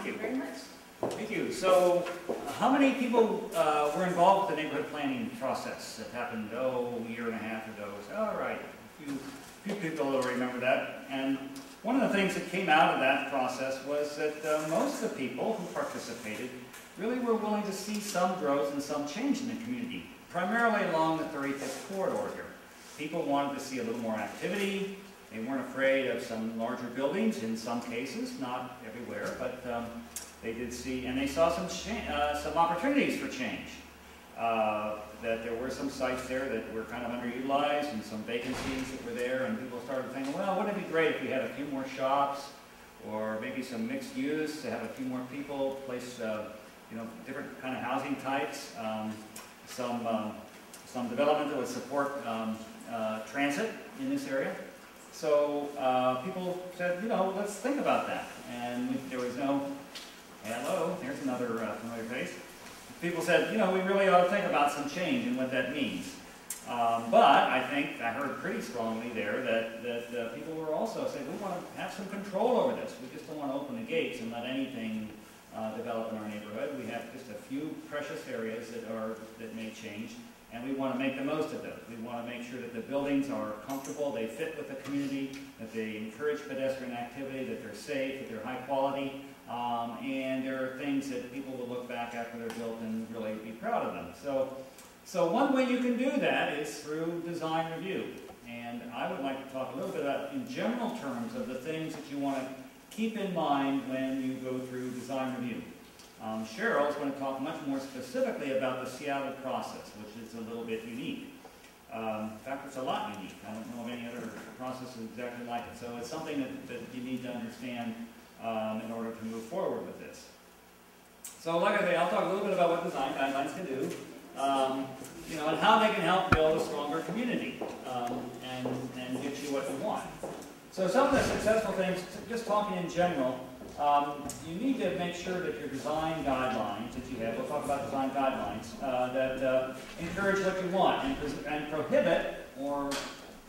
Thank you. very much. Thank you. So, how many people uh, were involved with the neighborhood planning process that happened, oh, a year and a half ago? All right, a few, few people will remember that. And one of the things that came out of that process was that uh, most of the people who participated really were willing to see some growth and some change in the community, primarily along the 35th corridor here. People wanted to see a little more activity. They weren't afraid of some larger buildings in some cases, not everywhere, but um, they did see, and they saw some, uh, some opportunities for change. Uh, that there were some sites there that were kind of underutilized and some vacancies that were there, and people started thinking, well, wouldn't it be great if we had a few more shops or maybe some mixed use to have a few more people, place, uh, you know, different kind of housing types, um, some, um, some development that would support um, uh, transit in this area. So uh, people said, you know, let's think about that. And there was no, hello, there's another uh, familiar face. People said, you know, we really ought to think about some change and what that means. Um, but I think I heard pretty strongly there that, that uh, people were also saying, we want to have some control over this. We just don't want to open the gates and let anything uh, develop in our neighborhood. We have just a few precious areas that are, that may change, and we want to make the most of those. We want to make sure that the buildings are comfortable, they fit with the community, that they encourage pedestrian activity, that they're safe, that they're high quality, um, and there are things that people will look back after they're built and really be proud of them. So, so one way you can do that is through design review. And I would like to talk a little bit about, in general terms, of the things that you want to keep in mind when you go through design review. Um, Cheryl is going to talk much more specifically about the Seattle process, which is a little bit unique. Um, in fact, it's a lot unique. I don't know of any other process exactly like it. So it's something that, that you need to understand um, in order to move forward with this. So like I say, I'll talk a little bit about what design guidelines can do, um, you know, and how they can help build a stronger community um, and, and get you what you want. So some of the successful things, just talking in general, um, you need to make sure that your design guidelines that you have, we'll talk about design guidelines, uh, that uh, encourage what you want and, and prohibit or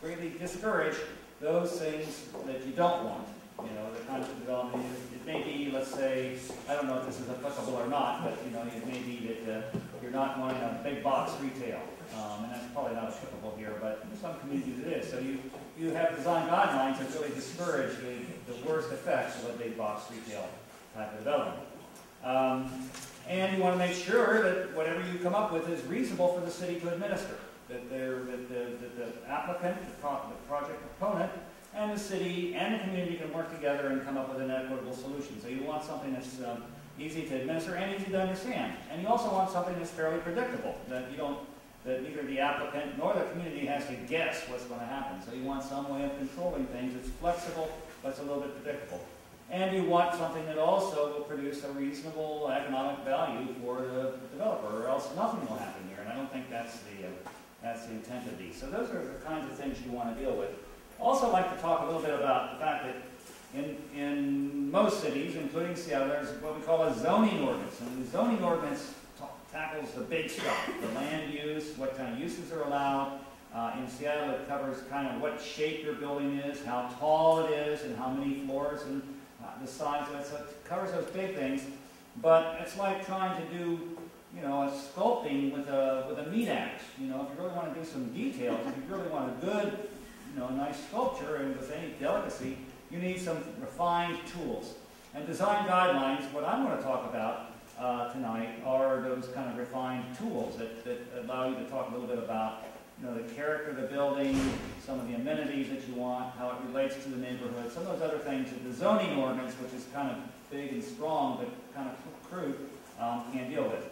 greatly discourage those things that you don't want. You know, the kinds of development, it may be, let's say, I don't know if this is applicable or not, but, you know, it may be that uh, you're not wanting a big box retail. Um, and that's probably not applicable here, but in some communities it is. So you, you have design guidelines that really discourage the, the worst effects of a big box retail type of development. Um, and you want to make sure that whatever you come up with is reasonable for the city to administer. That, that, the, the applicant, the, pro, the project proponent, and the city and the community can work together and come up with an equitable solution. So you want something that's um, easy to administer and easy to understand. And you also want something that's fairly predictable, that you don't, that neither the applicant nor the community has to guess what's going to happen. So you want some way of controlling things that's flexible, but it's a little bit predictable. And you want something that also will produce a reasonable economic value for the developer, or else nothing will happen here. And I don't think that's the, uh, that's the intent of these. So those are the kinds of things you want to deal with. Also like to talk a little bit about the fact that in, in most cities, including Seattle, there's what we call a zoning ordinance. And the zoning ordinance tackles the big stuff, the land use, what kind of uses are allowed. Uh, in Seattle, it covers kind of what shape your building is, how tall it is, and how many floors, and uh, the size of it. So it covers those big things. But it's like trying to do, you know, a sculpting with a, with a meat axe. You know, if you really want to do some details, if you really want a good, you know, nice sculpture and with any delicacy, you need some refined tools. And design guidelines, what I'm going to talk about uh, tonight are those kind of refined tools that, that allow you to talk a little bit about you know, the character of the building, some of the amenities that you want, how it relates to the neighborhood, some of those other things that the zoning ordinance, which is kind of big and strong but kind of crude, um, can't deal with.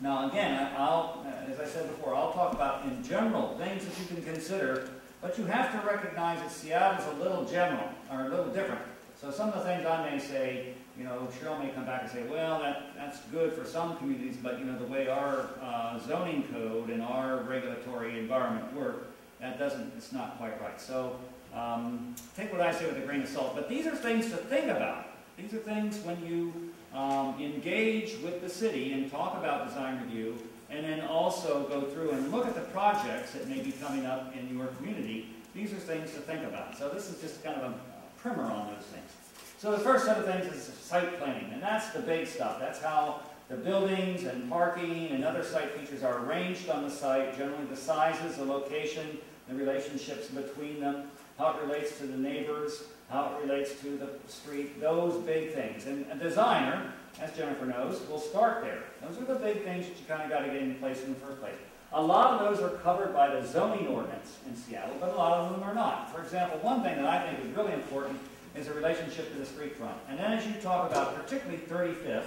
Now, again, I'll, as I said before, I'll talk about in general things that you can consider, but you have to recognize that Seattle's a little general, or a little different. So some of the things I may say, you know, Cheryl may come back and say, well, that, that's good for some communities, but, you know, the way our uh, zoning code and our regulatory environment work, that doesn't, it's not quite right. So um, take what I say with a grain of salt. But these are things to think about. These are things when you um, engage with the city and talk about design review, and then also go through and look at the projects that may be coming up in your community. These are things to think about. So this is just kind of a primer on those things. So the first set of things is site planning, and that's the big stuff. That's how the buildings and parking and other site features are arranged on the site, generally the sizes, the location, the relationships between them, how it relates to the neighbors, how it relates to the street, those big things. And a designer, as Jennifer knows, will start there. Those are the big things that you kind of got to get in place in the first place. A lot of those are covered by the zoning ordinance in Seattle, but a lot of them are not. For example, one thing that I think is really important is a relationship to the street front. And then as you talk about particularly 35th,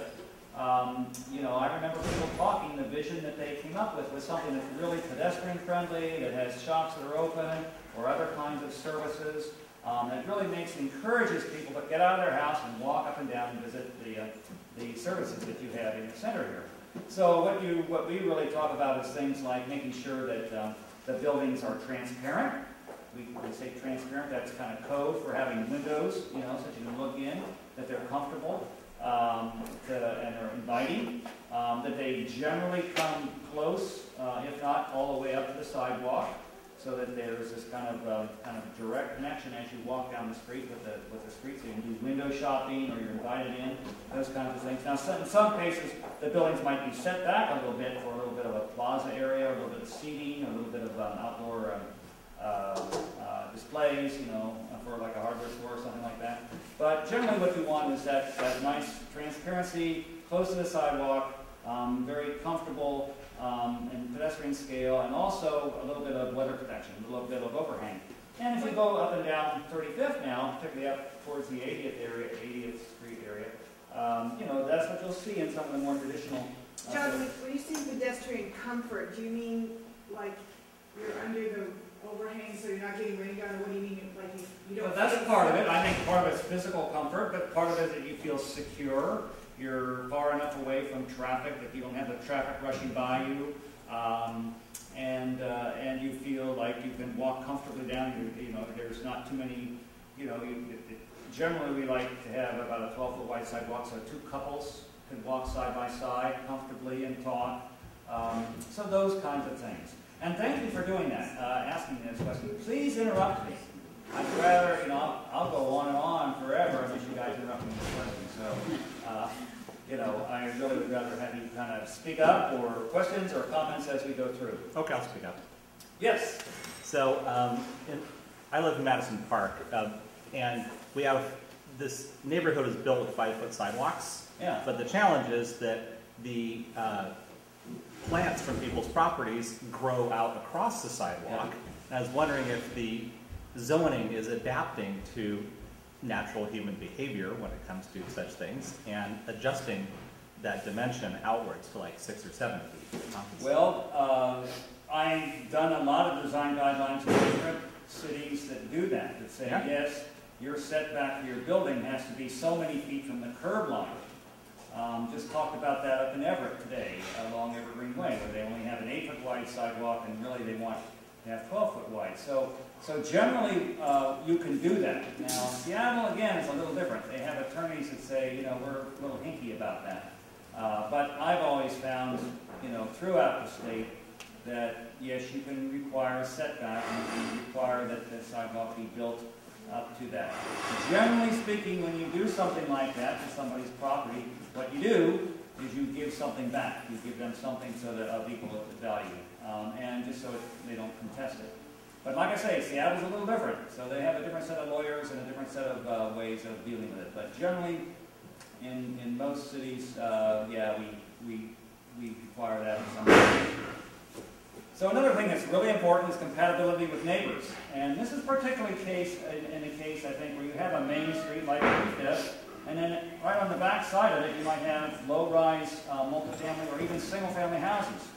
um, you know, I remember people talking, the vision that they came up with was something that's really pedestrian friendly, that has shops that are open, or other kinds of services. Um, that really makes, encourages people to get out of their house and walk up and down and visit the, uh, the services that you have in your center here. So what you, what we really talk about is things like making sure that um, the buildings are transparent. We, we say transparent, that's kind of code for having windows, you know, so that you can look in, that they're comfortable um, to, and are inviting, um, that they generally come close, uh, if not all the way up to the sidewalk, so that there's this kind of uh, kind of direct connection as you walk down the street with the with the street. So you can do window shopping, or you're invited in, those kinds of things. Now, in some cases, the buildings might be set back a little bit for a little bit of a plaza area, a little bit of seating, a little bit of um, outdoor um, uh, displays, you know, for like a hardware store or something like that. But generally, what we want is that that nice transparency, close to the sidewalk, um, very comfortable um, and pedestrian scale, and also a little bit of weather protection, a little bit of overhang. And if you go up and down 35th now, particularly up towards the 80th area, 80th Street area, um, you know, that's what you'll see in some of the more traditional. Uh, John, when you say pedestrian comfort, do you mean like you're under the overhang so you're not getting rained on, what do you mean, like you, you don't? that's feel part of it. I think part of it's physical comfort, but part of it is that you feel secure. You're far enough away from traffic that you don't have the traffic rushing by you. Um, and, uh, and you feel like you can walk comfortably down, you, you know, there's not too many, you know, you, it, it, generally we like to have about a twelve foot wide sidewalk, so two couples can walk side by side comfortably and talk. Um, so those kinds of things. And thank you for doing that, uh, asking this question. Please interrupt me. I'd rather, you know, I'll, I'll go on and on forever unless you guys interrupt me with questions. So, uh, you know, I really would rather have you kind of speak up or questions or comments as we go through. Okay, I'll speak up. Yes. So, um, in, I live in Madison Park, um, and we have this neighborhood is built with five-foot sidewalks. Yeah. But the challenge is that the uh, plants from people's properties grow out across the sidewalk. And I was wondering if the zoning is adapting to natural human behavior when it comes to such things and adjusting that dimension outwards to like six or seven feet. Well, uh, I've done a lot of design guidelines for different cities that do that, that say, Yeah. yes, your setback for your building has to be so many feet from the curb line. Um, just talked about that up in Everett today, along Evergreen Way, where they only have an eight foot wide sidewalk and really they want to have twelve foot wide. So, so generally, uh, you can do that. Now, Seattle, again, is a little different. They have attorneys that say, you know, we're a little hinky about that. Uh, but I've always found, you know, throughout the state, that yes, you can require a setback and you can require that the sidewalk be built up to that. Generally speaking, when you do something like that to somebody's property, what you do is you give something back. You give them something so that of equal value, um, and just so it, they don't contest it. But like I say, Seattle's a little different, so they have a different set of lawyers and a different set of uh, ways of dealing with it. But generally, in, in most cities, uh, yeah, we, we, we require that in some cases. So another thing that's really important is compatibility with neighbors. And this is particularly case in, in a case, I think, where you have a main street like this, and then right on the back side of it, you might have low-rise uh, multifamily or even single-family houses.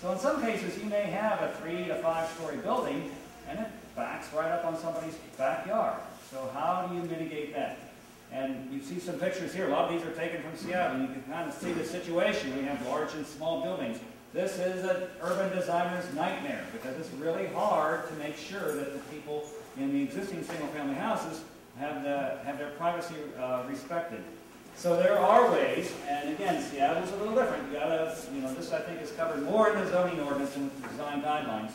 So in some cases, you may have a three to five-story building, and it backs right up on somebody's backyard. So how do you mitigate that? And you see some pictures here. A lot of these are taken from Seattle. and You can kind of see the situation. We have large and small buildings. This is an urban designer's nightmare because it's really hard to make sure that the people in the existing single-family houses have, the, have their privacy uh, respected. So there are ways, and again, Seattle's a little different. You gotta, you know, this I think is covered more in the zoning ordinance and the design guidelines.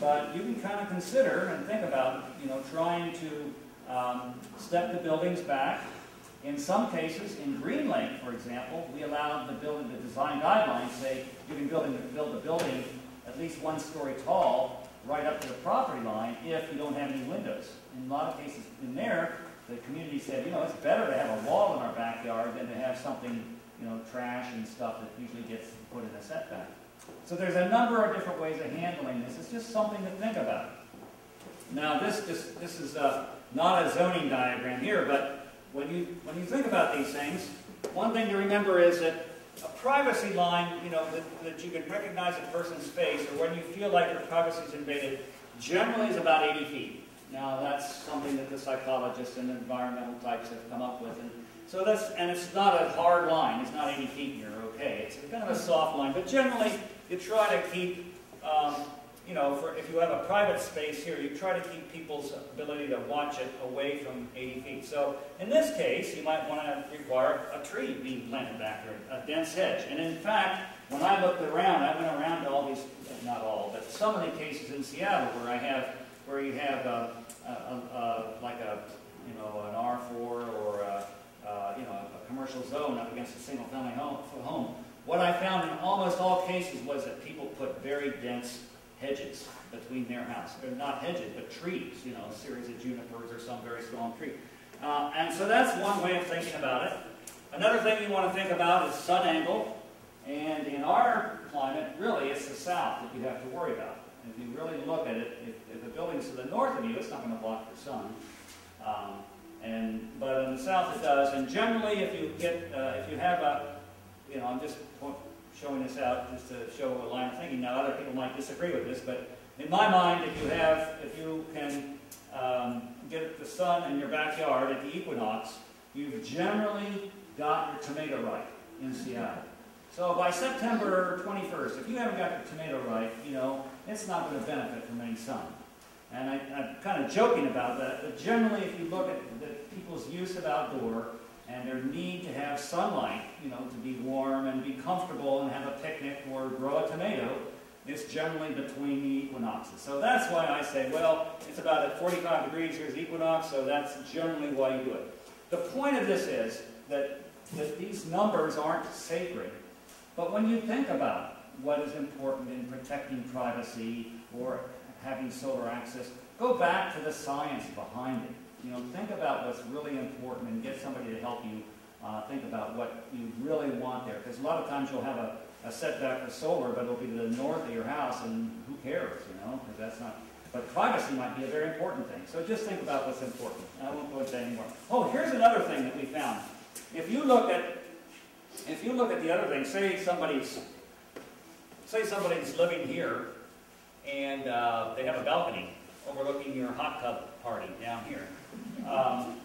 But you can kind of consider and think about, you know, trying to um, step the buildings back In some cases, in Green Lake, for example, we allowed the building, the design guidelines say you can build, build a building at least one story tall right up to the property line if you don't have any windows. In a lot of cases in there, the community said, you know, it's better to have a wall in our backyard than to have something, you know, trash and stuff that usually gets put in a setback. So there's a number of different ways of handling this. It's just something to think about. Now, this, this, this is uh, not a zoning diagram here, but when you, when you think about these things, one thing to remember is that a privacy line, you know, that, that you can recognize a person's face, or when you feel like your privacy is invaded, generally is about 80 feet. Now, that's something that the psychologists and environmental types have come up with. And so that's, and it's not a hard line. It's not 80 feet and you're okay. It's kind of a soft line, but generally you try to keep, you know, for, if you have a private space here, you try to keep people's ability to watch it away from 80 feet. So in this case, you might want to require a tree being planted back there, a dense hedge. And in fact, when I looked around, I went around to all these, not all, but some of the cases in Seattle where I have, where you have a, a, a, a like a, you know, an R4 or a, uh, you know, a commercial zone up against a single-family home, home. What I found in almost all cases was that people put very dense hedges between their house. They're not hedges, but trees, you know, a series of junipers or some very strong tree. Uh, and so that's one way of thinking about it. Another thing you want to think about is sun angle. And in our climate, really, it's the south that you have to worry about. If you really look at it, if, if the building's to the north of you, it's not going to block the sun. Um, and, but in the south it does. And generally, if you get, uh, if you have a, you know, I'm just showing this out just to show a line of thinking. Now, other people might disagree with this, but in my mind, if you have, if you can um, get the sun in your backyard at the equinox, you've generally got your tomato right in Seattle. So by September 21st, if you haven't got your tomato right, you know, it's not going to benefit from any sun. And I, I'm kind of joking about that, but generally if you look at the people's use of outdoor and their need to have sunlight, you know, to be warm and be comfortable and have a picnic or grow a tomato, it's generally between the equinoxes. So that's why I say, well, it's about at 45 degrees, here's equinox, so that's generally why you do it. The point of this is that, that these numbers aren't sacred, but when you think about what is important in protecting privacy or having solar access, go back to the science behind it. You know, think about what's really important and get somebody to help you uh, think about what you really want there. Because a lot of times you'll have a, a setback for solar, but it'll be to the north of your house, and who cares, you know, because that's not. But privacy might be a very important thing. So just think about what's important. I won't go into that anymore. Oh, here's another thing that we found. If you look at, if you look at the other thing, say somebody's, say somebody's living here, and uh, they have a balcony overlooking your hot tub party down here. Um,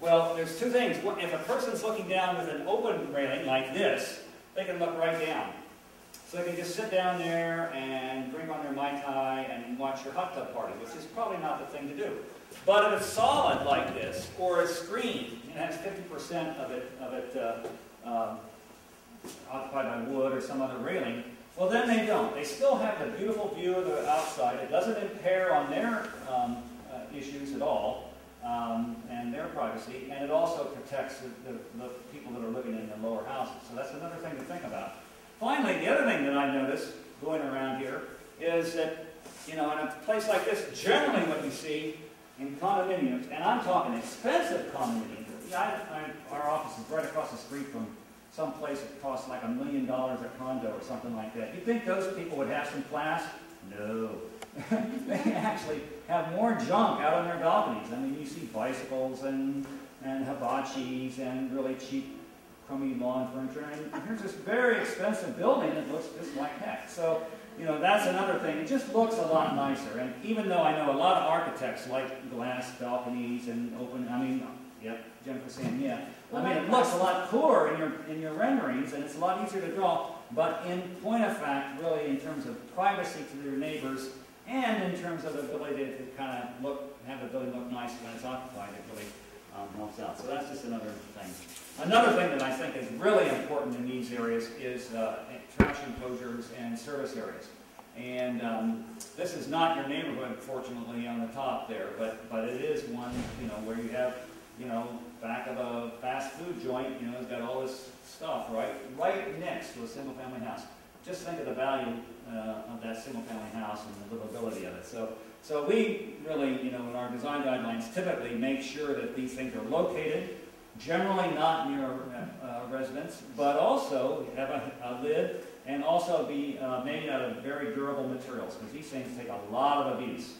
well, there's two things. If a person's looking down with an open railing like this, they can look right down. So they can just sit down there and drink on their Mai Tai and watch your hot tub party, which is probably not the thing to do. But if it's solid like this, or a screen, and has 50% of it, of it uh, um, occupied by wood or some other railing, well, then they don't. They still have the beautiful view of the outside. It doesn't impair on their um, uh, issues at all um, and their privacy, and it also protects the, the, the people that are living in the lower houses. So that's another thing to think about. Finally, the other thing that I noticed going around here is that, you know, in a place like this, generally what you see in condominiums, and I'm talking expensive condominiums. I, I, our office is right across the street from some place that costs like a million dollars a condo or something like that. You think those people would have some class? No. they actually have more junk out on their balconies. I mean, you see bicycles and, and hibachis and really cheap, crummy lawn furniture. And here's this very expensive building that looks just like heck. So, you know, that's another thing. It just looks a lot nicer. And even though I know a lot of architects like glass balconies and open, I mean, yep, Jennifer's saying yeah. I mean, it looks a lot cooler in your, in your renderings, and it's a lot easier to draw, but in point of fact, really, in terms of privacy to your neighbors, and in terms of the ability to kind of look, have the building look nice when it's occupied, it really um, helps out. So that's just another thing. Another thing that I think is really important in these areas is uh, trash enclosures and service areas. And um, this is not your neighborhood, fortunately, on the top there, but, but it is one, you know, where you have you know, back of a fast food joint, you know, it's got all this stuff, right? Right next to a single-family house. Just think of the value uh, of that single-family house and the livability of it. So, so we really, you know, in our design guidelines typically make sure that these things are located, generally not near uh, residents, but also have a, a lid and also be uh, made out of very durable materials because these things take a lot of abuse.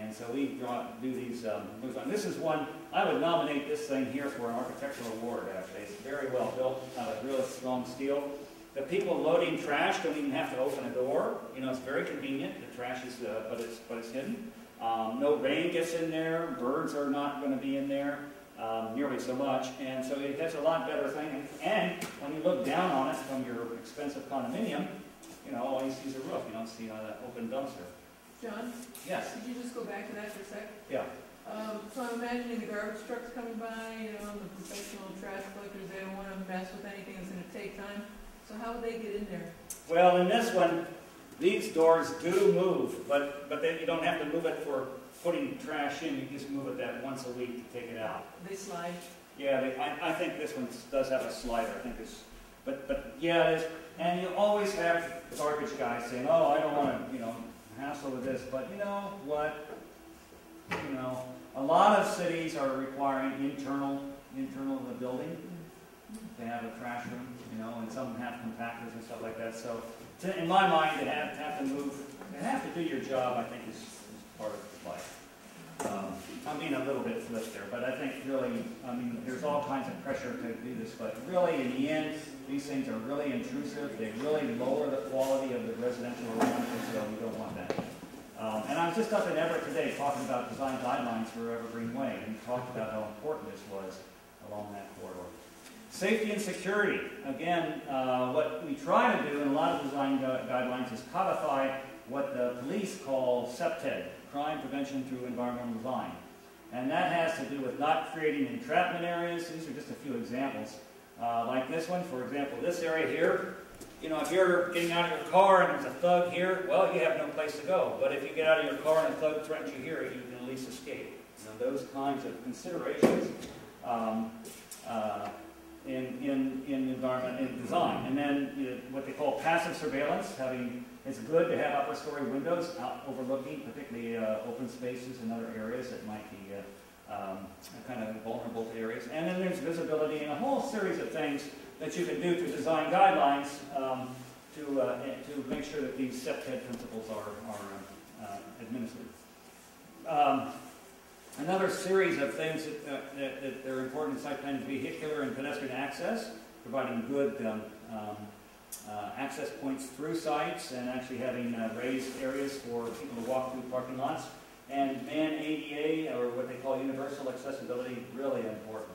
And so we draw, do these um, moves on. This is one, I would nominate this thing here for an architectural award, actually. It's very well built, out of really strong steel. The people loading trash don't even have to open a door. You know, it's very convenient. The trash is, uh, but it's but it's hidden. Um, no rain gets in there. Birds are not going to be in there um, nearly so much. And so it gets a lot better thing. And when you look down on it from your expensive condominium, you know, all you see is a roof. You don't see uh, that open dumpster. John, Yes. could you just go back to that for a sec? Yeah. Um, so I'm imagining the garbage trucks coming by, you know, the professional trash collectors, they don't wanna mess with anything that's gonna take time. So how would they get in there? Well, in this one, these doors do move, but, but then you don't have to move it for putting trash in, you just move it that once a week to take it out. They slide? Yeah, they, I, I think this one does have a slider, I think it's, but, but, yeah, it is, and you always have garbage guys saying, oh, I don't wanna, you know, hassle with this, but you know what? You know, a lot of cities are requiring internal, internal of the building, they have a trash room, you know, and some have compactors and stuff like that, so, to- in my mind, to have, to have to move, to have to do your job, I think is, is part of life. Um, I'm being a little bit flip there, but I think really, I mean, there's all kinds of pressure to do this, but really, in the end, these things are really intrusive, they really lower the quality of the residential it, so we don't want that. Um, and I was just up in Everett today talking about design guidelines for Evergreen Way, and we talked about how important this was along that corridor. Safety and security, again, uh, what we try to do in a lot of design gu- guidelines is codify what the police call CPTED, Crime Prevention Through Environmental Design. And that has to do with not creating entrapment areas. These are just a few examples. Uh, like this one, for example, this area here, you know, if you're getting out of your car and there's a thug here, well, you have no place to go. But if you get out of your car and a thug threatens you here, you can at least escape. You know, those kinds of considerations um, uh, in, in, in environment, in design. And then you know, what they call passive surveillance, having, it's good to have upper story windows out overlooking particularly uh, open spaces and other areas that might be uh, um, kind of vulnerable to areas. And then there's visibility and a whole series of things that you can do to design guidelines um, to, uh, to make sure that these CPTED principles are, are uh, administered. Um, Another series of things that, uh, that, that are important in site plan is vehicular and pedestrian access, providing good um, um, uh, access points through sites and actually having uh, raised areas for people to walk through parking lots. And man ADA, or what they call universal accessibility, really important.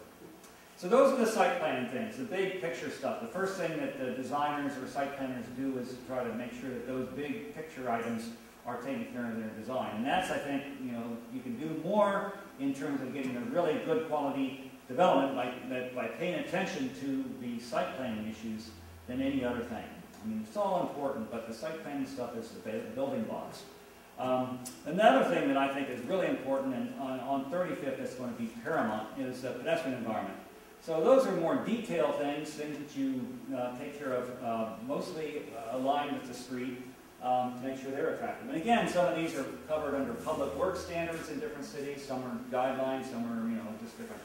So those are the site planning things, the big picture stuff. The first thing that the designers or site planners do is try to make sure that those big picture items are taken care of in their design. And that's, I think, you know, you can do more in terms of getting a really good quality development by, by paying attention to the site planning issues than any other thing. I mean, it's all important, but the site planning stuff is the building blocks. Um, another thing that I think is really important, and on, on 35th that's going to be paramount, is the pedestrian environment. So those are more detailed things, things that you uh, take care of, uh, mostly aligned with the street um, to make sure they're attractive. And again, some of these are covered under public works standards in different cities. Some are guidelines, some are you know just different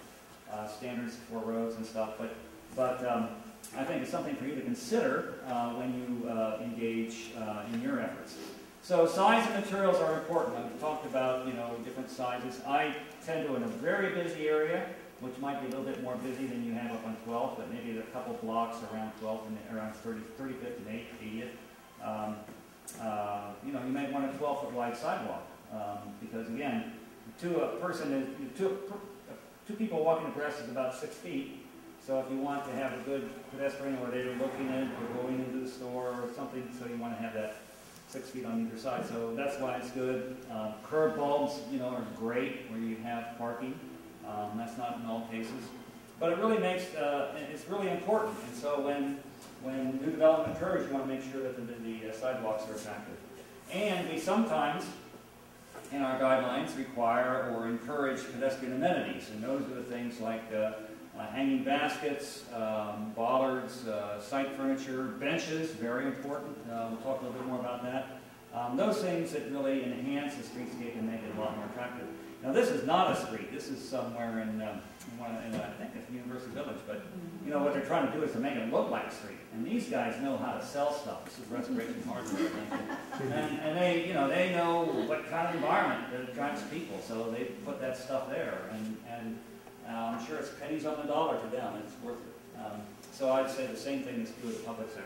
uh, standards for roads and stuff. But but um, I think it's something for you to consider uh, when you uh, engage uh, in your efforts. So size and materials are important. I've talked about you know different sizes. I tend to in a very busy area which might be a little bit more busy than you have up on 12th, but maybe a couple blocks around 12th and around 30, 35th and 8th, 80th. Um, uh, you know, you might want a 12 foot wide sidewalk um, because again, two a person is two two people walking abreast is about six feet. So if you want to have a good pedestrian where they're looking in or going into the store or something, so you want to have that six feet on either side. So that's why it's good. Um, curb bulbs, you know, are great where you have parking. Um, that's not in all cases, but it really makes uh, it's really important. And so when when new development occurs, you want to make sure that the, the, the sidewalks are attractive. And we sometimes in our guidelines require or encourage pedestrian amenities, and those are the things like uh, uh, hanging baskets, um, bollards, uh, site furniture, benches, very important. Uh, We'll talk a little bit more about that. Um, Those things that really enhance the streetscape and make it a lot more attractive. Now, this is not a street, this is somewhere in, um, in one in, I think it's University Village, but, you know, what they're trying to do is to make it look like a street. And these guys know how to sell stuff, this is Restoration Hardware, And, and they, you know, they know what kind of environment attracts people, so they put that stuff there. And, and uh, I'm sure it's pennies on the dollar to them, it's worth it. Um, So I'd say the same thing is true of the public sector.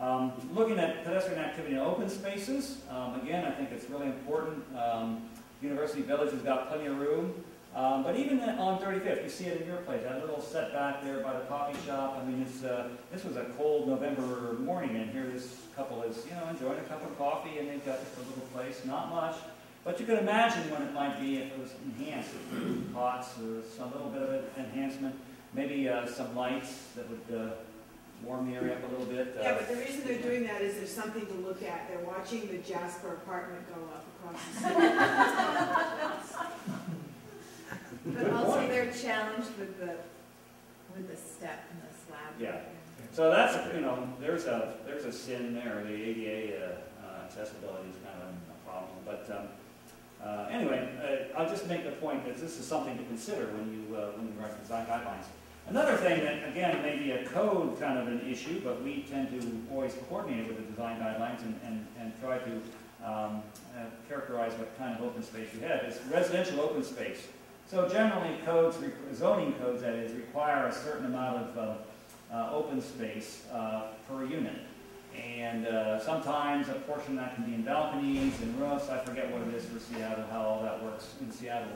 Um, Looking at pedestrian activity in open spaces, um, again, I think it's really important. Um, University Village has got plenty of room, um, but even on 35th, you see it in your place, that little setback there by the coffee shop. I mean, it's, uh, this was a cold November morning, and here this couple is, you know, enjoying a cup of coffee, and they've got just a little place, not much. But you can imagine what it might be if it was enhanced, with pots, or some little bit of an enhancement, maybe uh, some lights that would uh, warm the area up a little bit. uh, Yeah, but the reason they're doing that is there's something to look at. They're watching the Jasper apartment go up across the city. But also they're challenged with the, with the step and the slab. Yeah. So that's, you know, there's a, there's a sin there, the ADA uh, uh, accessibility is kind of a problem. But um, uh, anyway, uh, I'll just make the point that this is something to consider when you, uh, when you write design guidelines. Another thing that, again, may be a code kind of an issue, but we tend to always coordinate it with the design guidelines and, and, and try to um, uh, characterize what kind of open space you have, is residential open space. So generally, codes, zoning codes, that is, require a certain amount of uh, open space uh, per unit. And uh, sometimes a portion of that can be in balconies and roofs, I forget what it is for Seattle, how all that works in Seattle.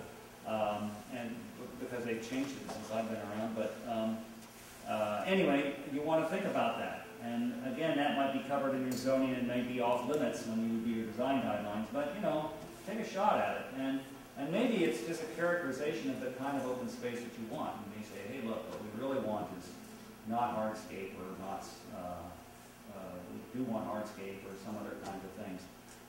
Um, And because they've changed it since I've been around, but um, uh, anyway, you want to think about that. And again, that might be covered in your zoning and may be off limits when you do your design guidelines, but you know, take a shot at it. And, and maybe it's just a characterization of the kind of open space that you want. And they say, hey, look, what we really want is not hardscape or not, uh, uh, do want hardscape or some other kinds of things.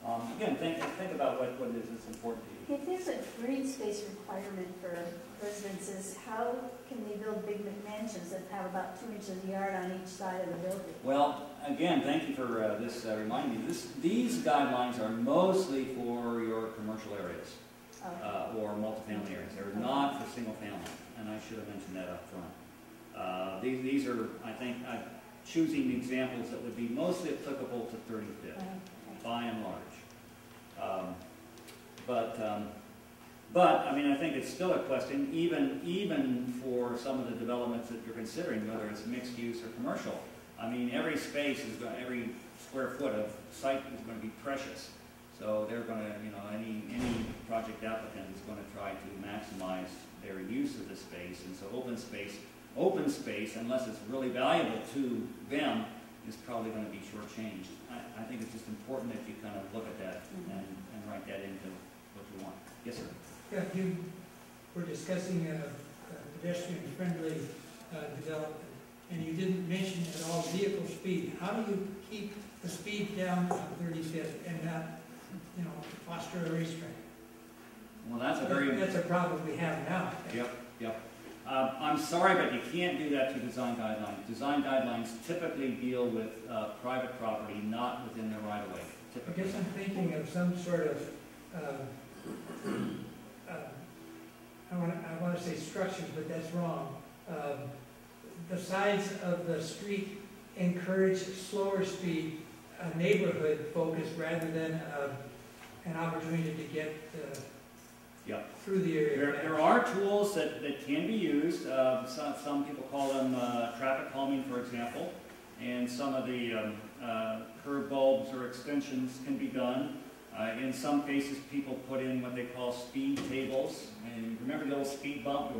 Um, again, think, think about what, what it is that's important to you. If there's a green space requirement for residences, how can they build big McMansions that have about two inches of yard on each side of the building? Well, again, thank you for uh, this uh, reminding me. This, these guidelines are mostly for your commercial areas Oh, uh, or multifamily areas. They're not for single family, and I should have mentioned that up front. Uh, These, these are, I think, uh, choosing examples that would be mostly applicable to 35th, okay. by and large. Um, But, um, but, I mean, I think it's still a question, even, even for some of the developments that you're considering, whether it's mixed use or commercial. I mean, every space is going, every square foot of site is going to be precious. So they're going to, you know, any, any project applicant is going to try to maximize their use of the space. And so open space, open space, unless it's really valuable to them, is probably going to be shortchanged. I, I think it's just important that you kind of look at that and, and write that into what you want. Yes, sir? Yeah, you were discussing a a pedestrian-friendly uh, development, and you didn't mention at all vehicle speed. How do you keep the speed down on 35th and not, you know, foster a racetrack? Well, that's a very, That's a problem we have now. yep, yep. Uh, I'm sorry, but you can't do that through design guidelines. Design guidelines typically deal with uh, private property, not within the right of way, I guess I'm thinking of some sort of, um, uh, I want to, I want to say structures, but that's wrong. Um, The sides of the street encourage slower speed, a neighborhood focus rather than uh, an opportunity to get uh, Yep. through the area. There, there are tools that, that can be used, uh, some, some people call them, uh, traffic calming, for example, and some of the, um, uh, curb bulbs or extensions can be done. Uh, in some cases, people put in what they call speed tables, and remember the old speed bump,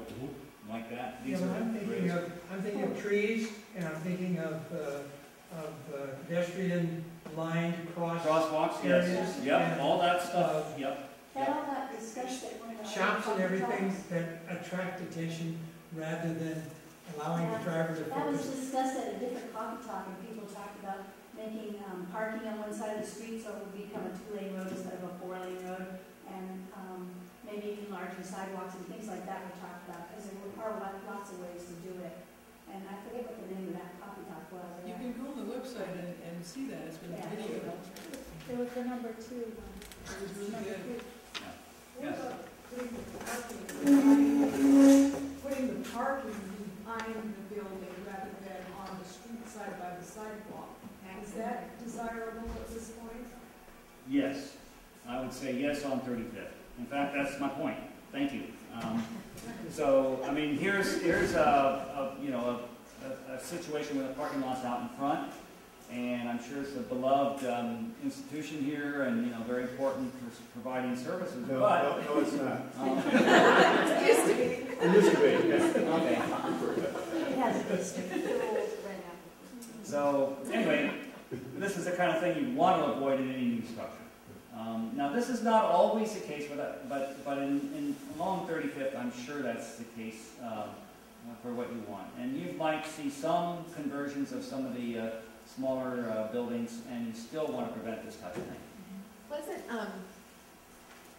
like that? Yeah, These but are I'm thinking raised- of, I'm thinking of trees, and I'm thinking of, uh, of uh, pedestrian lined cross. Crosswalks, Areas, yes, yep, and, all that stuff, uh, yep. That all got discussed at one of our. shops and everything that attract attention rather than allowing the driver to That was focus. discussed at a different coffee talk, and people talked about making, um, parking on one side of the street so it would become a two-lane road instead of a four-lane road, and, um, maybe enlarging sidewalks and things like that we talked about, because there are lo- lots of ways to do it. And I forget what the name of that coffee talk was. You can go on the website and, and see that, it's been Yeah, there you video. go. There was the number two one. It was really Number good. two. Yes. Putting the parking, behind- the building rather than on the street side by the sidewalk? Is that desirable at this point? Yes, I would say yes on 35th. In fact, that's my point. Thank you. Um, So, I mean, here's, here's a, you know, a, situation with a parking lot's out in front, and I'm sure it's a beloved um, institution here, and, you know, very important for providing services, No, but... no, no, it's not. um, It used to be. It used to be, yeah. Okay, It has a district, right now. so, anyway, this is the kind of thing you want to avoid in any new structure. Um, Now, this is not always the case, but, uh, but, but in, in along 35th, I'm sure that's the case um, for what you want. And you might see some conversions of some of the uh, smaller uh, buildings, and you still want to prevent this type of thing. Wasn't, um,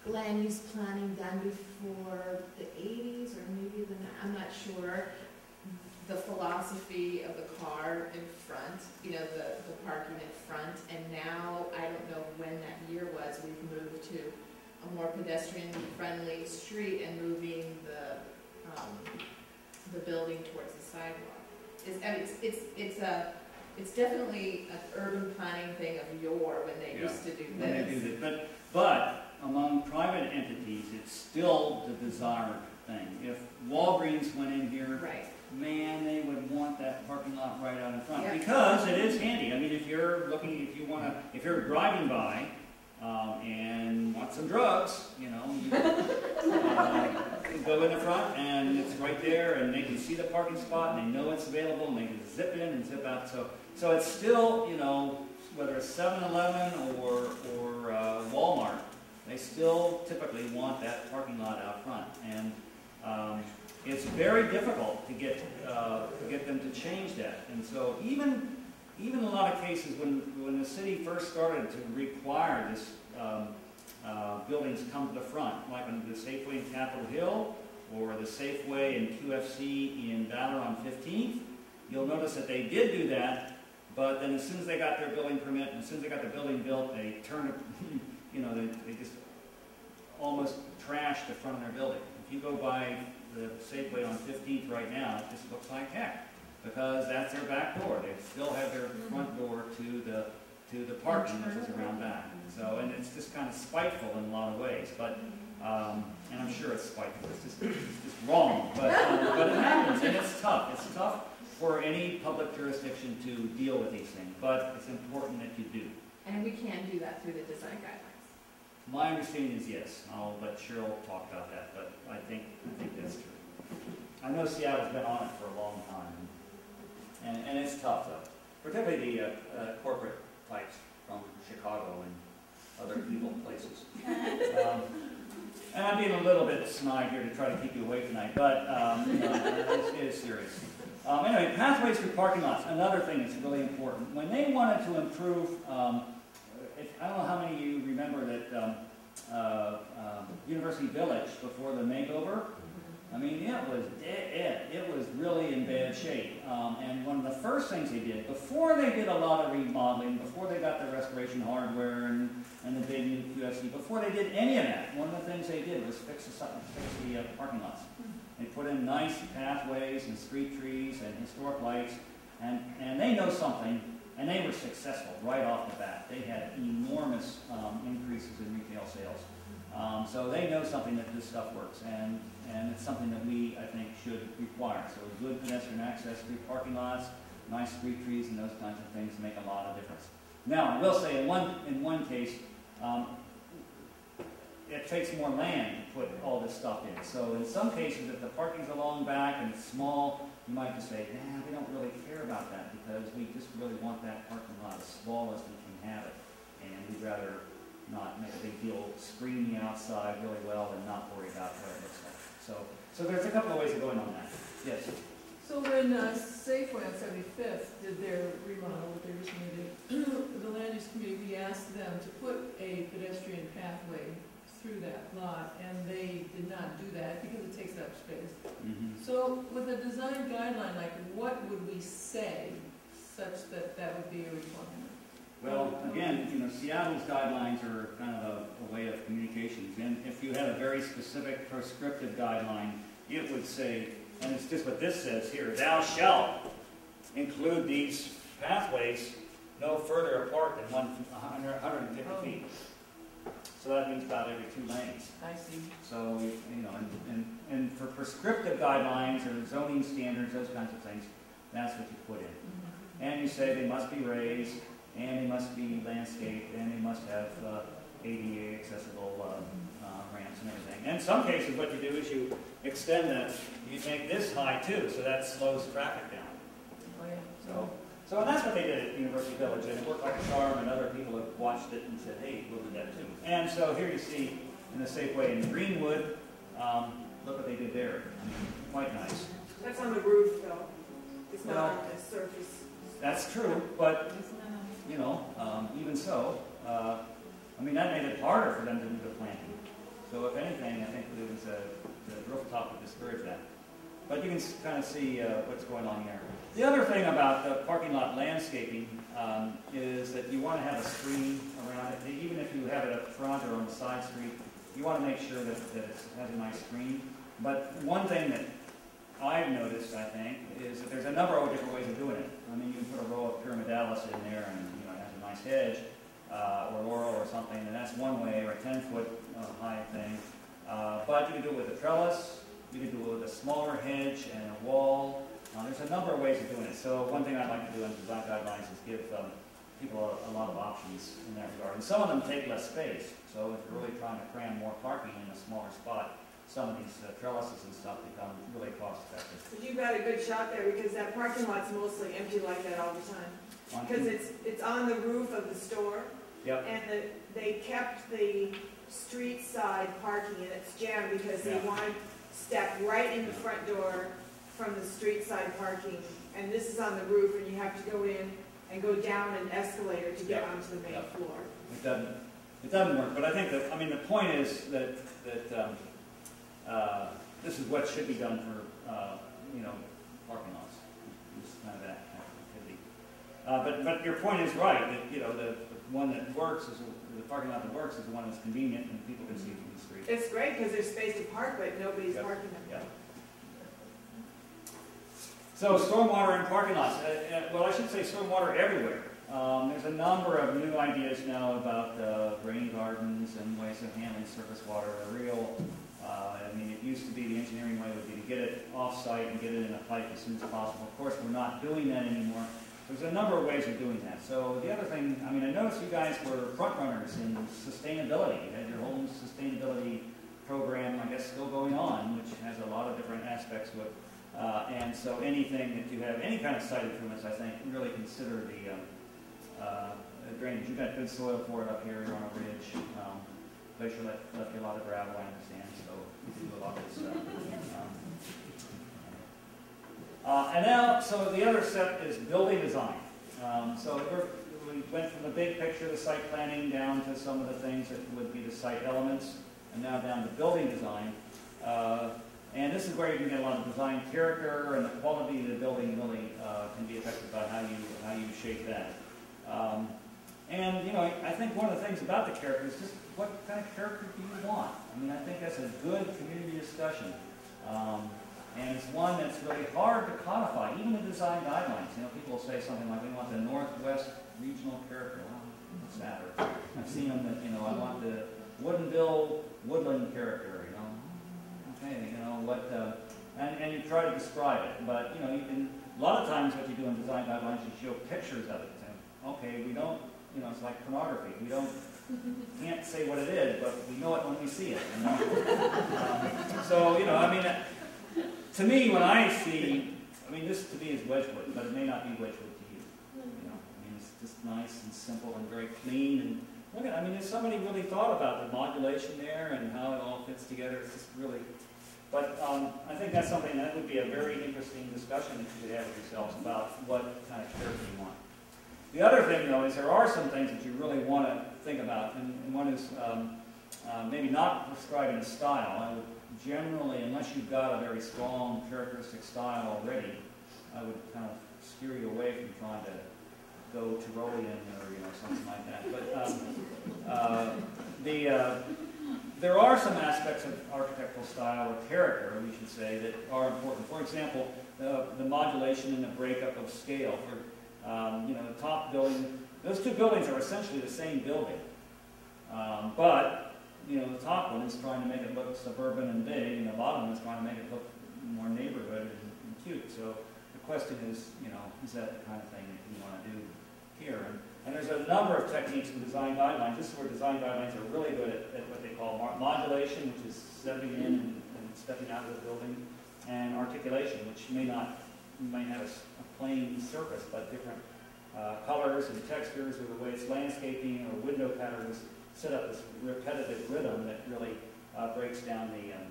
land use planning done before the eighties or maybe the, I'm not sure. The philosophy of the car in front, you know, the, the parking in front, and now, I don't know when that year was, we've moved to a more pedestrian-friendly street and moving the, um, the building towards the sidewalk. It's, I mean, it's, it's, it's a, it's definitely an urban planning thing of yore when they used to do When they do this. that. But, but among private entities, it's still the desired thing. If Walgreens went in here, Right. man, they would want that parking lot right out in front, Yeah. because it is handy. I mean, if you're looking, if you wanna, if you're driving by, um, and want some drugs, you know, you, uh, go in the front, and it's right there, and they can see the parking spot, and they know it's available, and they can zip in and zip out, so, so it's still, you know, whether it's 7-Eleven or, or uh, Walmart, they still typically want that parking lot out front, and, um, it's very difficult to get, uh, to get them to change that. And so even, even in a lot of cases, when, when the city first started to require this, um, uh, buildings come to the front, like on the Safeway in Capitol Hill, or the Safeway and QFC in Valor on 15th, you'll notice that they did do that, but then as soon as they got their building permit, and as soon as they got the building built, they turned, you know, they, they just almost trashed the front of their building. If you go by the Safeway on 15th right now, it just looks like heck, because that's their back door. They still have their front door to the, to the parking, which is around back. So, and it's just kind of spiteful in a lot of ways, but, um, and I'm sure it's spiteful, it's just, it's just wrong, but, um, but it happens, and it's tough. It's tough for any public jurisdiction to deal with these things, but it's important that you do. And we can do that through the design guidelines. My understanding is yes. I'll let Cheryl talk about that, but I think, I think that's true. I know Seattle's been on it for a long time, and, and it's tough though, particularly the uh, uh, corporate types from Chicago and other people places. Um, And I'm being a little bit snide here to try to keep you awake tonight, but, um, you know, it is serious. Um, anyway, pathways through parking lots, another thing that's really important. When they wanted to improve, um, if, I don't know how many of you remember that, um, uh, um, University Village before the makeover. I mean, it was dead, it, it was really in bad shape. Um, and one of the first things they did, before they did a lot of remodeling, before they got the restoration hardware and, and the big new QFC, before they did any of that, one of the things they did was fix the, fix the uh, parking lots. They put in nice pathways and street trees and historic lights, and, and they know something, and they were successful right off the bat. They had enormous um, increases in retail sales. Um, so they know something that this stuff works, and, and it's something that we, I think, should require. So good pedestrian access through parking lots, nice street trees, and those kinds of things make a lot of difference. Now, I will say, in one, in one case, um, it takes more land to put all this stuff in. So in some cases, if the parking's along back and it's small, you might just say, nah, we don't really care about that because we just really want that parking lot as small as we can have it. And we'd rather not make a big deal screen the outside really well and not worry about what it looks like. So, so there's a couple of ways of going on that. Yes? So when uh, Safeway on Seventy-Fifth did their remodel, what they recently did, the land use committee, we asked them to put a pedestrian pathway through that lot, and they did not do that because it takes up space. Mhm. So with a design guideline, like what would we say such that that would be a requirement? Well, again, you know, Seattle's guidelines are kind of a, a way of communications, and if you had a very specific prescriptive guideline, it would say, and it's just what this says here, thou shalt include these pathways no further apart than one, hundred, hundred and fifty Oh. feet. So that means about every two lanes. I see. So, you know, and, and, and for prescriptive guidelines or zoning standards, those kinds of things, that's what you put in. Mhm. And you say they must be raised, and they must be landscaped, and they must have uh, ADA accessible uh, uh, ramps and everything. And in some cases, what you do is you extend that, you make this high too, so that slows traffic down. Oh, yeah. So, so and that's what they did at University Village, and it worked like a charm, and other people have watched it and said, hey, we'll do that too. And so here you see, in the Safeway in Greenwood, um, look what they did there. Quite nice. That's on the roof, though. It's Well- not on the surface. That's true, but you know, um, even so, uh, I mean, that made it harder for them to do the planting. So if anything, I think it was a, the rooftop would discourage that. But you can kind of see uh, what's going on here. The other thing about the parking lot landscaping um, is that you want to have a screen around it. Even if you have it up front or on the side street, you want to make sure that, that it has a nice screen. But one thing that I've noticed, I think, is that there's a number of different ways of doing it. I mean, you can put a row of pyramidalis in there and, you know, it has a nice hedge, uh, or laurel or something, and that's one way, or a ten-foot, uh, high thing. Uh, but you can do it with a trellis, you can do it with a smaller hedge and a wall. Uh, there's a number of ways of doing it. So one thing I'd like to do in design guidelines is give, um, people a, a lot of options in that regard. And some of them take less space, so if you're really trying to cram more parking in a smaller spot, some of these uh, trellises and stuff become really cost effective. But you've got a good shot there, because that parking lot's mostly empty like that all the time. Because it's, it's on the roof of the store, Yep, and the, they kept the street side parking, and it's jammed because they Yeah. wanted to step right in the front door from the street side parking. And this is on the roof, and you have to go in and go down an escalator to get Yeah. onto the main Yeah. floor. it doesn't, it doesn't work, but I think that, I mean, the point is that, that, um, uh, this is what should be done for, uh, you know, parking lots. This kind of act- activity. Uh, but, but your point is right, that, you know, the, the one that works is, the parking lot that works is the one that's convenient and people can see from the street. It's great, because there's space to park, but nobody's Yep. parking them. Yeah. So stormwater in parking lots, uh, uh, well, I should say stormwater everywhere. Um, there's a number of new ideas now about uh, rain gardens and ways of handling surface water. A real, uh, I mean, it used to be the engineering way would be to get it off-site and get it in a pipe as soon as possible. Of course, we're not doing that anymore. There's a number of ways of doing that. So the other thing, I mean, I noticed you guys were front runners in sustainability. You had your whole sustainability program, I guess, still going on, which has a lot of different aspects it. Uh, and so anything that you have, any kind of site improvements, I think, really consider the um, uh, drainage. You've got good soil for it up here, you're on a ridge. Um, Glacier left, left you a lot of gravel, I understand, so you do a lot of stuff. Um, uh, and now, so the other step is building design. Um, so we went from the big picture, of the site planning, down to some of the things that would be the site elements, and now down to building design. Uh, and this is where you can get a lot of design character, and the quality of the building really uh, can be affected by how you how you shape that. Um, and you know, I think one of the things about the character is just what kind of character do you want? I mean, I think that's a good community discussion. Um, and it's one that's really hard to codify, even the design guidelines. You know, people will say something like, we want the Northwest regional character. Well, what's that? I've seen them that, you know, I want the Woodinville woodland character. Okay, you know, what, uh, and, and you try to describe it. But, you know, you can, a lot of times what you do in design guidelines, you show pictures of it. And, okay, we don't, you know, it's like pornography. We don't, can't say what it is, but we know it when we see it. You know? um, so, you know, I mean, to me, when I see, I mean, this to me is Wedgwood, but it may not be Wedgwood to you. You know, I mean, it's just nice and simple and very clean. And look at, I mean, there's somebody really thought about the modulation there and how it all fits together. It's just really. But um, I think that's something that would be a very interesting discussion that you could have with yourselves about what kind of character you want. The other thing, though, is there are some things that you really want to think about, and, and one is um, uh, maybe not prescribing a style. I would generally, unless you've got a very strong characteristic style already, I would kind of steer you away from trying to go Tyrolean or, you know, something like that. But um, uh, the, uh, there are some aspects of architectural style or character, we should say, that are important. For example, the, the modulation and the breakup of scale. For, um, you know, the top building, those two buildings are essentially the same building. Um, but, you know, the top one is trying to make it look suburban and big, and the bottom one is trying to make it look more neighborhood and, and cute. So the question is, you know, is that the kind of thing that you want to do here? And, and there's a number of techniques in design guidelines. This is where design guidelines are really good at, at what they call modulation, which is stepping in and, and stepping out of the building, and articulation, which may not, might have a plain surface, but different uh, colors and textures, or the way it's landscaping or window patterns set up this repetitive rhythm that really uh, breaks down the, um,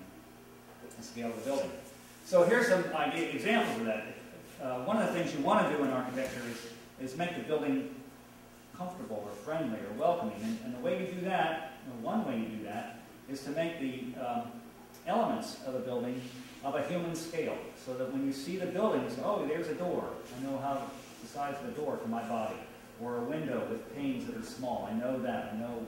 the scale of the building. So here's some examples of that. Uh, one of the things you want to do in architecture is, is make the building comfortable or friendly or welcoming. And, and the way you do that, one way you do that, is to make the um, elements of a building of a human scale. So that when you see the building, you say, oh, there's a door. I know how the size of the door for my body. Or a window with panes that are small. I know that. I know,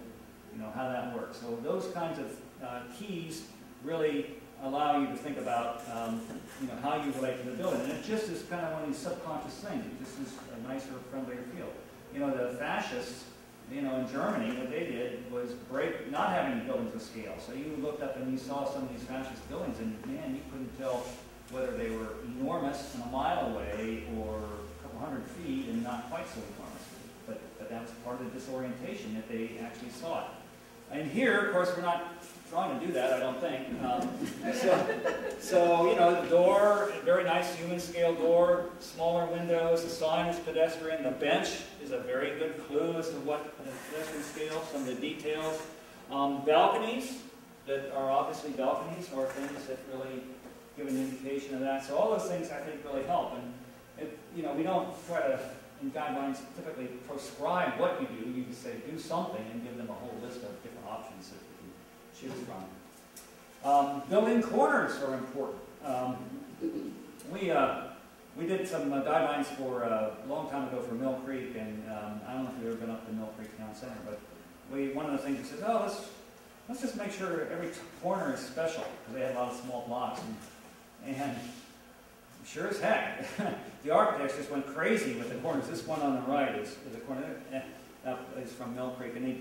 you know how that works. So those kinds of uh, keys really allow you to think about um, you know, how you relate to the building. And it just is kind of one of these subconscious things. It just is a nicer, friendlier feel. You know, the fascists, you know, in Germany, what they did was break, not having buildings of scale. So you looked up and you saw some of these fascist buildings, and man, you couldn't tell whether they were enormous and a mile away or a couple hundred feet and not quite so enormous. But, but that was part of the disorientation that they actually sought. And here, of course, we're not trying to do that, I don't think. Um, so, so, you know, the door, very nice human scale door, smaller windows, the sign is pedestrian, the bench is a very good clue as to what the pedestrian scale, some of the details. Um, balconies that are obviously balconies are things that really give an indication of that. So all those things I think really help. And, it, you know, we don't try to, in guidelines, typically prescribe what you do. You can say do something and give them a whole list of different options that Um, building corners are important. Um, we, uh, we did some uh, guidelines for uh, a long time ago for Mill Creek, and um, I don't know if you've ever been up to Mill Creek Town Center, but we, one of the things we said, oh, let's, let's just make sure every corner is special, because they had a lot of small blocks. And, and sure as heck, the architects just went crazy with the corners. This one on the right is, is a corner, eh, that is from Mill Creek, and they,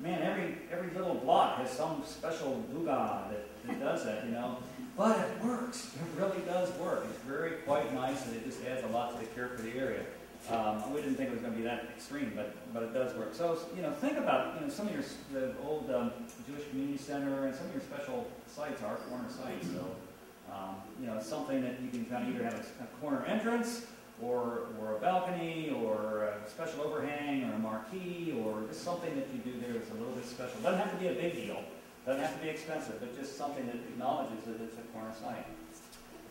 man, every, every little block has some special luga that, that does that, you know. But it works. It really does work. It's very quite nice, and it just adds a lot to the character of the area. Um, we didn't think it was going to be that extreme, but but it does work. So you know, think about you know some of your the old um, Jewish Community Center and some of your special sites are corner sites. So um, you know, something that you can kind of either have a, a corner entrance or or a balcony or a special overhang or a marquee or just something that you do there that's a little bit special. Doesn't have to be a big deal. Doesn't have to be expensive, but just something that acknowledges that it's a corner site.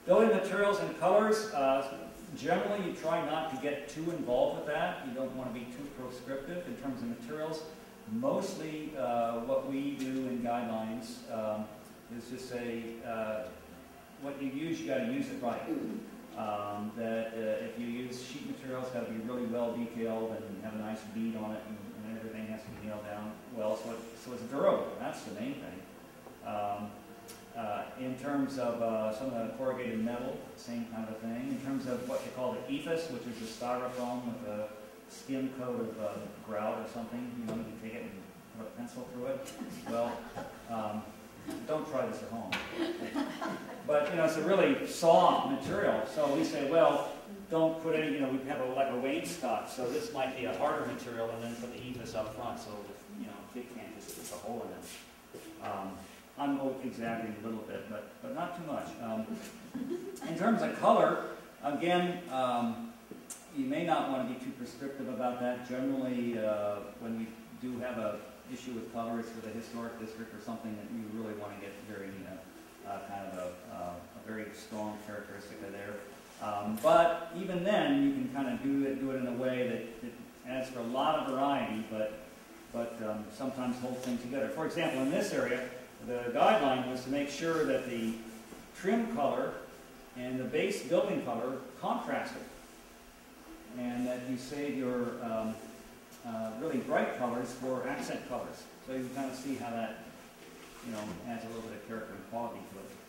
Building materials and colors, uh, generally you try not to get too involved with that. You don't want to be too prescriptive in terms of materials. Mostly uh, what we do in guidelines um, is just say, uh, what you use, you got to use it right. Um, that uh, if you use sheet materials, it's got to be really well detailed and have a nice bead on it, and, and everything has to be nailed down well, so, it, so it's durable. That's the main thing. Um, uh, in terms of uh, some of the corrugated metal, same kind of thing. In terms of what they call the EIFS, which is a styrofoam with a skim coat of uh, grout or something, you know, you take it and put a pencil through it. Well, um, don't try this at home. But, you know, it's a really soft material, so we say, well, don't put any, you know, we have a, like a wainscot, so this might be a harder material, and then put the EIFS up front, so, you know, kid can't just put a hole in it. Um, I'm exaggerating a little bit, but, but not too much. Um, in terms of color, again, um, you may not want to be too prescriptive about that. Generally, uh, when we do have a issue with color, it's with a historic district or something that you really want to get very, you uh, kind of a, uh, a very strong characteristic of there. Um, but even then, you can kind of do it, do it in a way that, that adds for a lot of variety, but but um, sometimes hold things together. For example, in this area, the guideline was to make sure that the trim color and the base building color contrasted. And that you save your um, uh, really bright colors for accent colors. So you can kind of see how that, you know, adds a little bit of character and quality.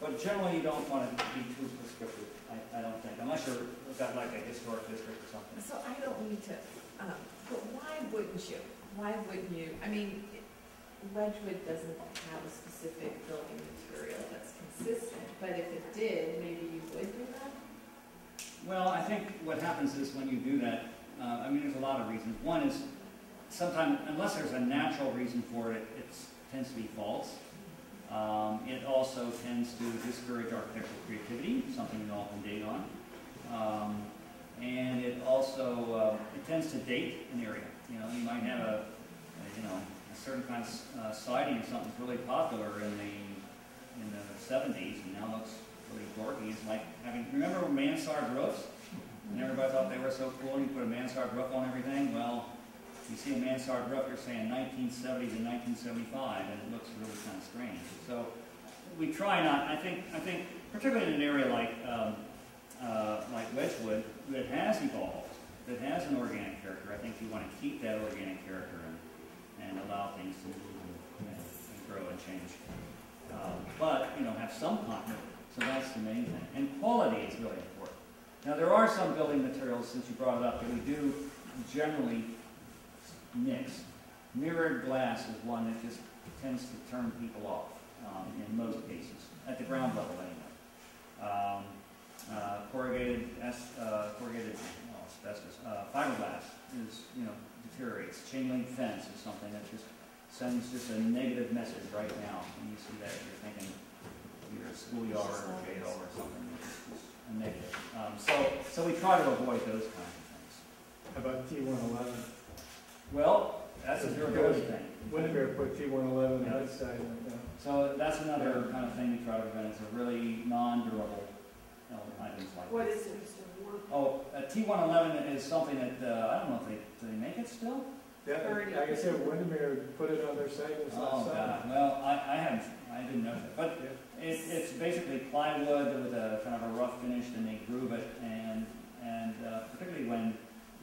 But generally, you don't want to be too prescriptive, I, I don't think, unless you're, got like a historic district or something. So I don't mean to, um, but why wouldn't you? Why wouldn't you? I mean, Wedgwood doesn't have a specific building material that's consistent, but if it did, maybe you would do that? Well, I think what happens is when you do that, uh, I mean, there's a lot of reasons. One is, sometimes, unless there's a natural reason for it, it tends to be false. Um, it also tends to discourage architectural creativity, something we all can date on. Um, and it also, uh, it tends to date an area. You know, you might have a, a, you know, a certain kind of uh, siding or something's really popular in the, in the seventies and now looks really dorky. It's like having, remember mansard roofs? And everybody thought they were so cool, you put a mansard roof on everything? Well, you see a mansard roof, you're saying nineteen seventy to nineteen seventy-five, and it looks really kind of strange. So, we try not, I think, I think, particularly in an area like, um, uh, like Wedgwood, that has evolved, that has an organic character, I think you want to keep that organic character and, and allow things to move and, and grow and change. Um, but, you know, have some continuity, so that's the main thing. And quality is really important. Now, there are some building materials, since you brought it up, that we do generally mix. Mirrored glass is one that just tends to turn people off, um, in most cases, at the ground level anyway. Um, uh, corrugated, as- uh, corrugated, well, asbestos, uh, fiberglass is, you know, deteriorates. Chain link fence is something that just sends just a negative message right now. When you see that, you're thinking you're a schoolyard or jail or something, it's just a negative. Um, so, so we try to avoid those kinds of things. How about T one eleven? Well, that's a durability thing. Windermere put T one eleven on its side, uh, So that's another kind of thing we try to prevent, it's a really non-durable, you know, items like What this. is it, Mr. Oh, a T one eleven is something that, uh, I don't know if they, do they make it still? yeah, like I said, Windermere put it on their site, and it's Oh, not God, well, I, I haven't, I didn't know that, but it, it's basically plywood with a kind of a rough finish, and they groove it, and, and uh, particularly when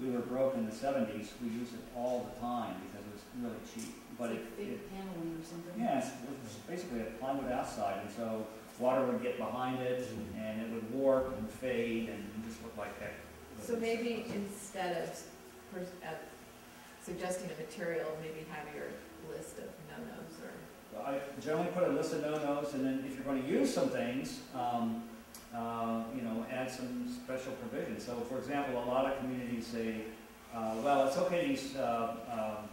we were broke in the seventies, we used it all the time, because it was really cheap, but it, it, paneling or something? yeah, it's, it's basically a plywood outside, and so water would get behind it, and it would warp and fade, and just look like heck. So maybe instead of uh, suggesting a material, maybe have your list of no-nos or I generally put a list of no-nos, and then if you're going to use some things, um, uh, you know, add some special provisions. So, for example, a lot of communities say, uh, well, it's okay to use, uh, um,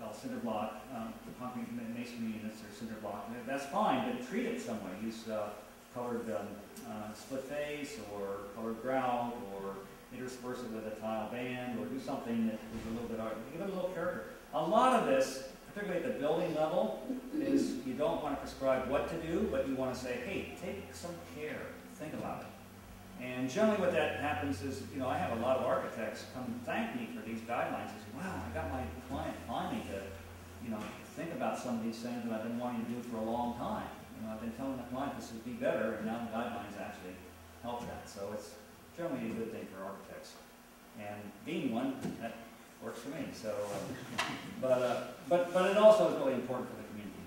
well, cinder block, um, concrete masonry units or cinder block. That's fine, but treat it some way. Use uh, colored um, uh, split face or colored grout or intersperse it with a tile band or do something that is a little bit art. Give it a little character. A lot of this particularly at the building level, is you don't want to prescribe what to do, but you want to say, hey, take some care, think about it. And generally what that happens is, you know, I have a lot of architects come and thank me for these guidelines. They say, wow, I got my client finally to, you know, think about some of these things that I've been wanting to do for a long time. You know, I've been telling the client this would be better, and now the guidelines actually help that. So it's generally a good thing for architects. And being one, that works for me. So, um, but, uh, but, but it also is really important for the community.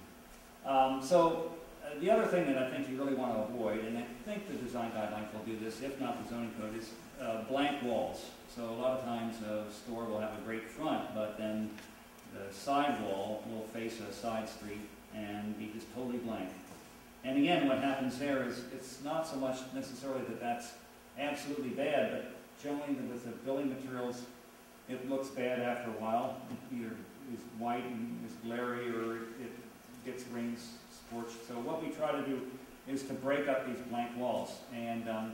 Um, so uh, the other thing that I think you really want to avoid, and I think the design guidelines will do this, if not the zoning code, is uh, blank walls. So a lot of times a store will have a great front, but then the side wall will face a side street and be just totally blank. And again, what happens there is it's not so much necessarily that that's absolutely bad, but generally with the building materials, it looks bad after a while. Is white and is glary or it gets rings scorched. So what we try to do is to break up these blank walls. And um,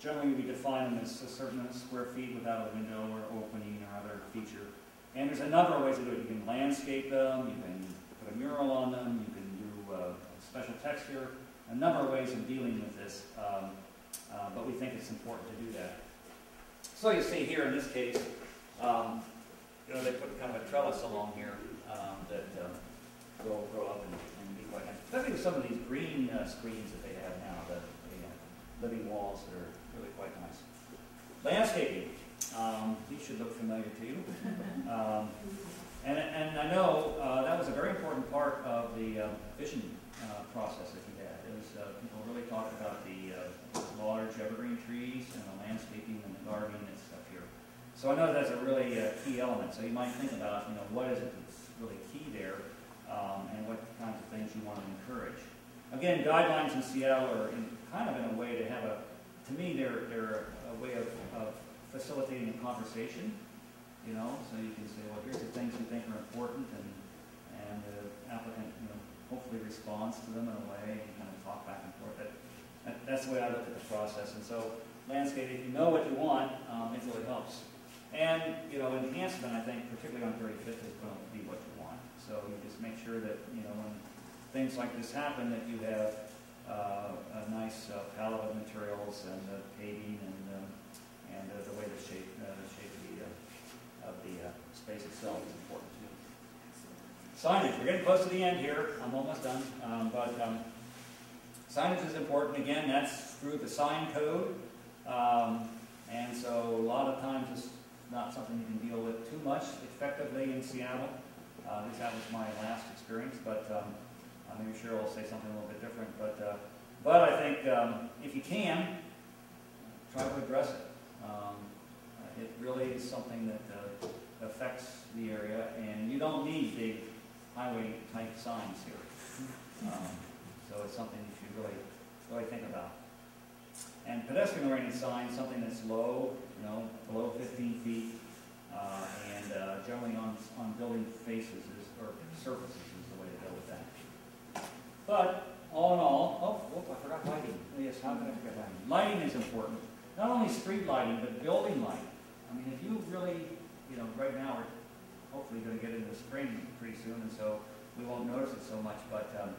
generally we define them as a certain square feet without a window or opening or other feature. And there's a number of ways to do it. You can landscape them, you can put a mural on them, you can do uh, special texture, a number of ways of dealing with this. Um, uh, but we think it's important to do that. So you see here in this case, um, you know, they put kind of a trellis along here, um, that, um, will grow up and, and be quite nice. Especially with some of these green, uh, screens that they have now, the, the uh, living walls that are really quite nice. Landscaping, um, these should look familiar to you. Um, and, and I know, uh, that was a very important part of the, uh, vision, uh, process that you had. It was, uh, people really talked about the, uh, large evergreen trees and the landscaping and the gardening and stuff here. So I know that's a really, uh, key element, so you might think about, you know, what is it that's really key there, um, and what kinds of things you want to encourage. Again, guidelines in Seattle are in, kind of in a way to have a, to me, they're, they're a way of, of facilitating a conversation, you know, so you can say, well, here's the things we think are important, and, and the applicant, you know, hopefully responds to them in a way, and kind of talk back and forth. That, that's the way I look at the process, and so landscape, if you know what you want, um, it really helps. And, you know, enhancement, I think, particularly on thirty-fifth, is going to be what you want. So you just make sure that, you know, when things like this happen, that you have, uh, a nice uh, palette of materials and uh, paving and, um, and uh, the way the shape, uh, the shape of the, uh, of the, space itself is important too. Signage, we're getting close to the end here, I'm almost done, um, but, um, signage is important, again, that's through the sign code. Um, and so a lot of times not something you can deal with too much effectively in Seattle. Uh, at least that was my last experience, but, um, uh, maybe Cheryl will say something a little bit different, but, uh, but I think, um, if you can, try to address it. Um, it really is something that, uh, affects the area, and you don't need big highway type signs here. Um, so it's something you should really, really think about. And pedestrian oriented signs, something that's low, you know, below fifteen feet, uh, and, uh, generally on, on building faces is, or surfaces is the way to go with that. But, all in all, oh, I forgot lighting, yes, how could I forget lighting? Lighting is important, not only street lighting, but building lighting. I mean, if you really, you know, right now, we're hopefully gonna get into spring pretty soon, and so we won't notice it so much, but, um,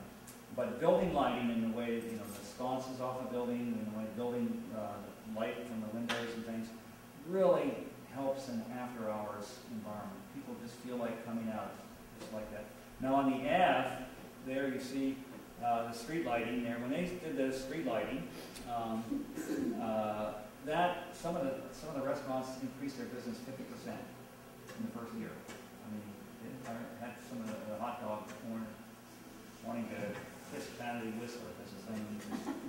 but building lighting in the way, you know, the sconces off the building, and the way building, uh, light from the windows and things, really helps in after-hours environment. People just feel like coming out, just like that. Now, on the F, there you see, uh, the street lighting there, when they did the street lighting, um, uh, that, some of the, some of the restaurants increased their business fifty percent in the first year. I mean, they had some of the the hot dogs, corn, wanting to kiss Patty Whistler, that's the thing,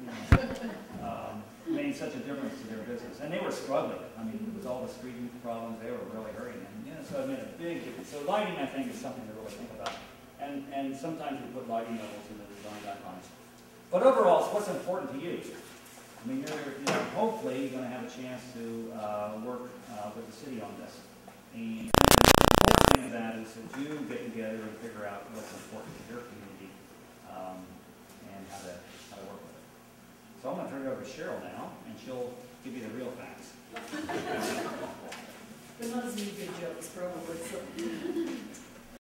you know, um, made such a difference to their business. And they were struggling, I mean, with all the street problems, they were really hurting, and, you know, so it made a big difference. So lighting, I think, is something to really think about. And, and sometimes we put lighting levels in the design guidelines. But overall, it's what's important to you. I mean, you're, you know, hopefully, you're gonna have a chance to, uh, work, uh, with the city on this. And the important thing of that is that you get together and figure out what's important to your community, um, and how to, how to work with it. So I'm gonna turn it over to Cheryl now, and she'll give you the real facts. The ones need good jokes, probably, so.